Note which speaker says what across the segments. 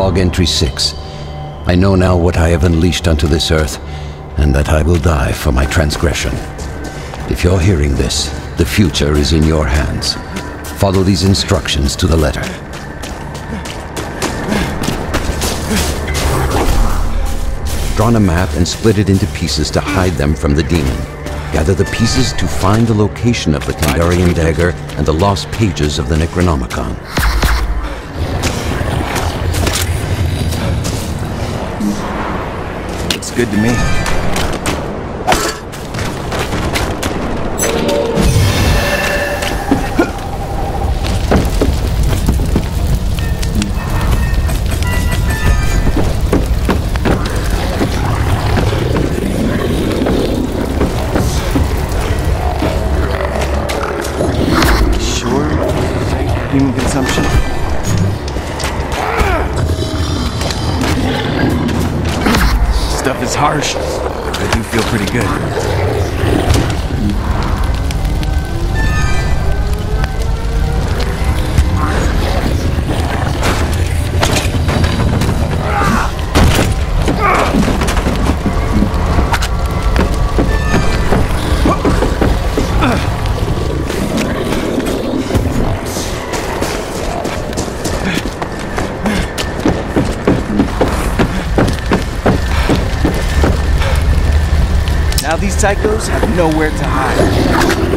Speaker 1: Log entry 6. I know now what I have unleashed onto this earth, and that I will die for my transgression. If you're hearing this, the future is in your hands. Follow these instructions to the letter. Drawn a map and split it into pieces to hide them from the demon. Gather the pieces to find the location of the Kandarian dagger and the lost pages of the Necronomicon.
Speaker 2: Looks good to me. Now these psychos have nowhere to hide.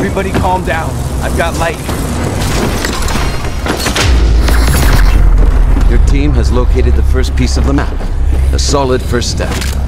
Speaker 2: Everybody calm down. I've got light.
Speaker 1: Your team has located the first piece of the map. A solid first step.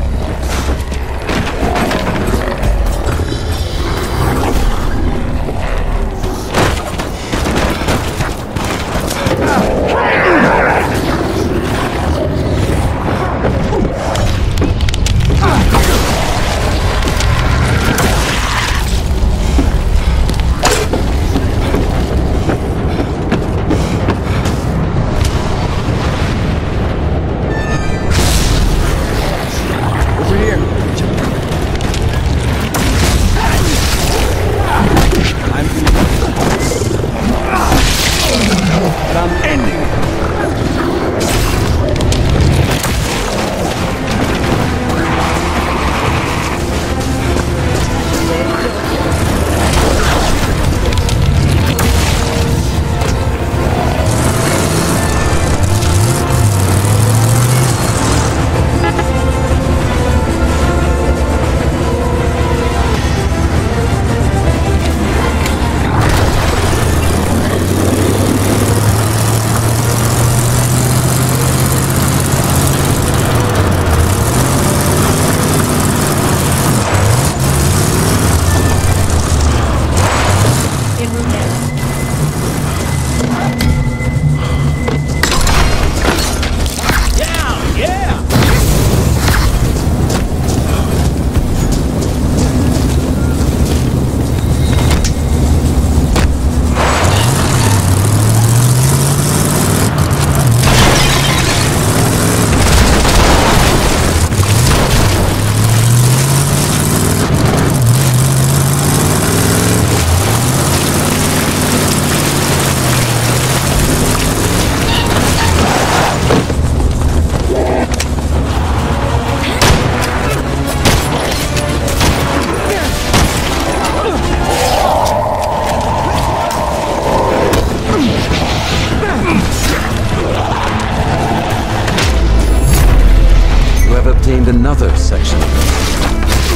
Speaker 2: another section.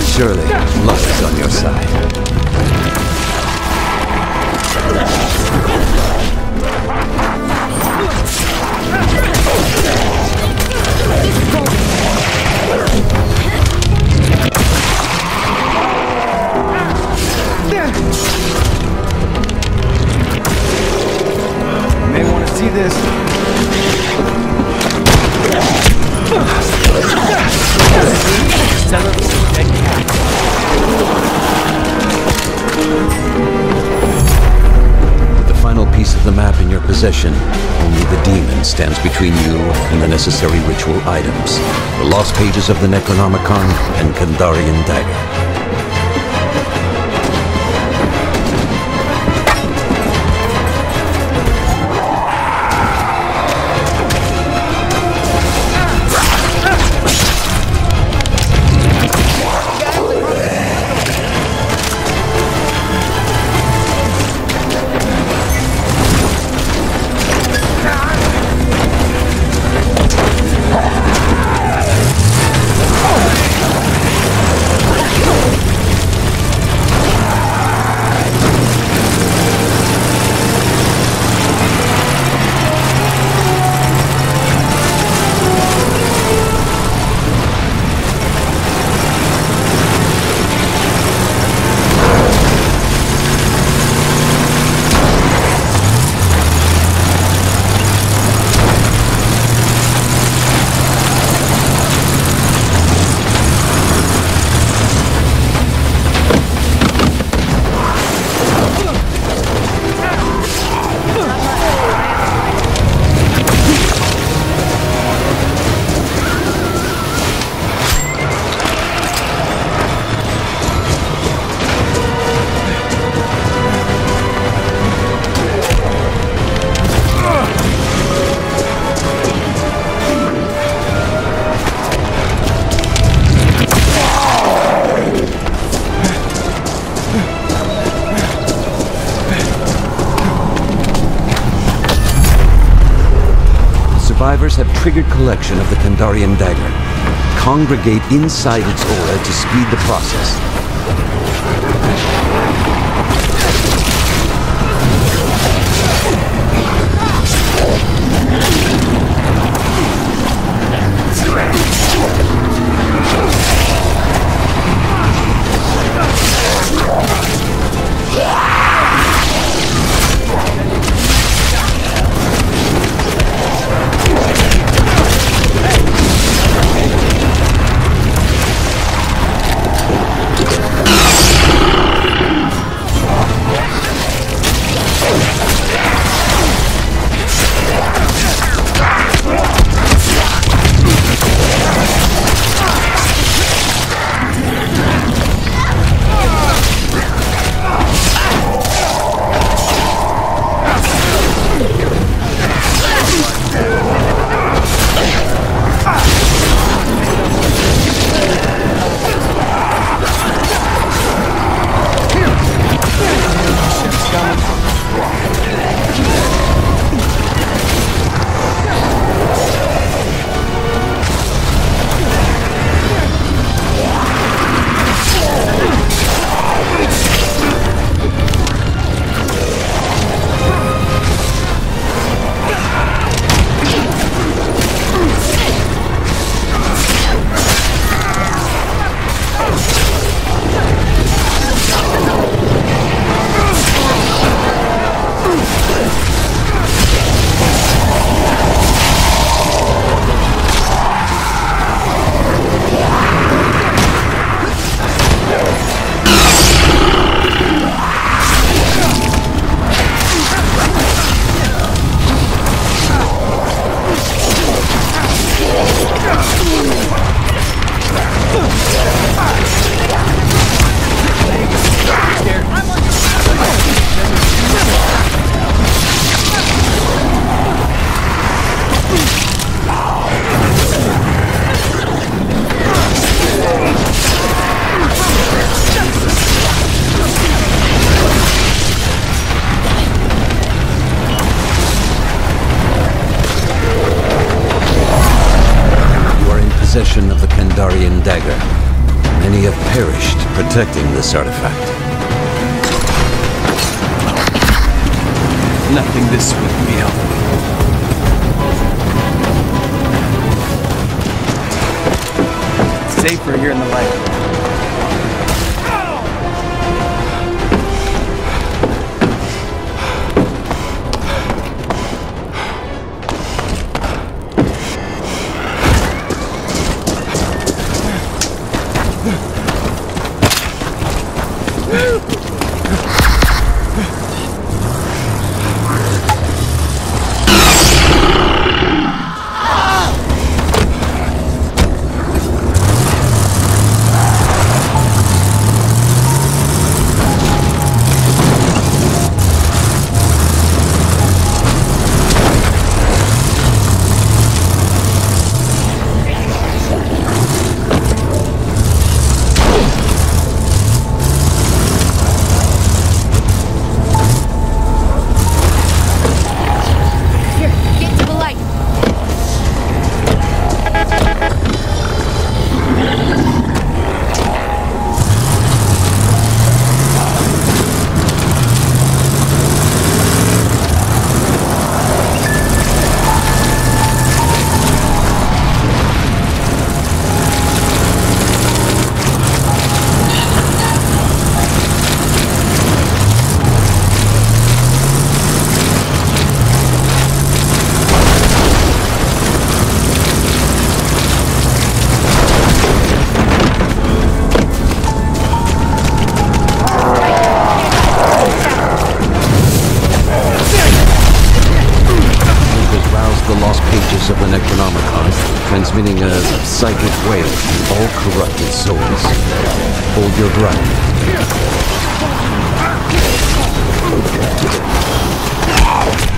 Speaker 2: Surely, luck
Speaker 3: is on your
Speaker 2: side. see
Speaker 1: this. With the final piece of the map in your possession, only the demon stands between you and the necessary ritual items. The lost pages of the Necronomicon and Kandarian dagger. Triggered collection of the Kandarian dagger. Congregate inside its aura to speed the process. Protecting this artifact.
Speaker 2: Nothing this would be help Safer here in the light.
Speaker 1: All corrupted souls. Hold your ground. Your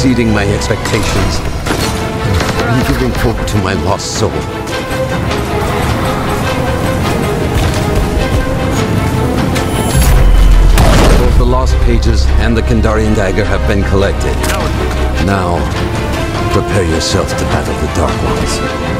Speaker 1: exceeding my expectations and giving hope to my lost soul. Both the lost pages and the Kandarian dagger have been collected. Now, prepare yourself to battle the Dark Ones.